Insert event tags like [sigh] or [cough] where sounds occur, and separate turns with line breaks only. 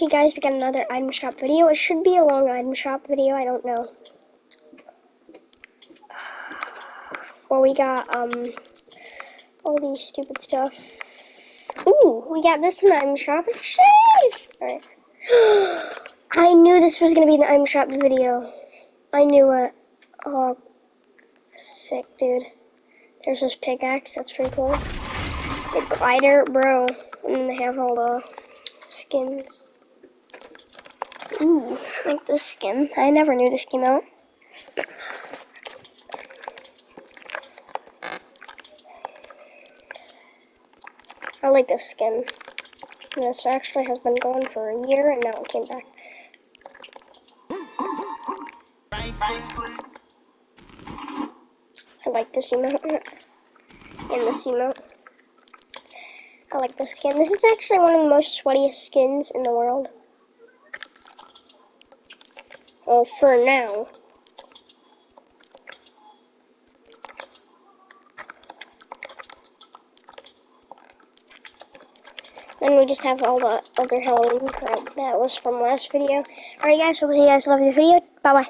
Okay, guys, we got another item shop video. It should be a long item shop video. I don't know. Well, we got um all these stupid stuff. Ooh, we got this in the item shop. Alright. [gasps] I knew this was gonna be the item shop video. I knew it. Oh, sick, dude. There's this pickaxe. That's pretty cool. The glider, bro. And they have all the skins. Ooh, I like this skin. I never knew this came out. I like this skin. This actually has been going for a year and now it came back. I like this emote. And this emote. I like this skin. This is actually one of the most sweatiest skins in the world. Well, for now. Then we just have all the other Halloween crap that was from last video. Alright guys, hope you guys love the video. Bye bye.